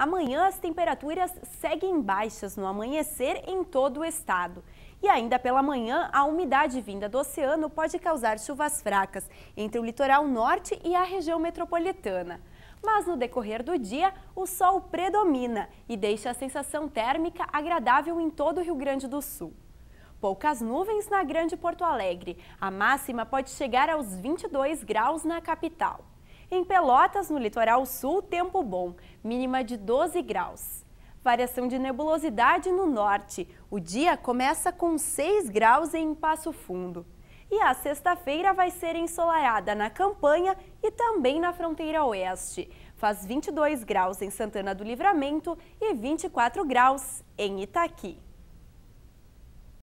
Amanhã as temperaturas seguem baixas no amanhecer em todo o estado. E ainda pela manhã, a umidade vinda do oceano pode causar chuvas fracas entre o litoral norte e a região metropolitana. Mas no decorrer do dia, o sol predomina e deixa a sensação térmica agradável em todo o Rio Grande do Sul. Poucas nuvens na Grande Porto Alegre. A máxima pode chegar aos 22 graus na capital. Em Pelotas, no litoral sul, tempo bom, mínima de 12 graus. Variação de nebulosidade no norte. O dia começa com 6 graus em Passo Fundo. E a sexta-feira vai ser ensolarada na campanha e também na fronteira oeste. Faz 22 graus em Santana do Livramento e 24 graus em Itaqui.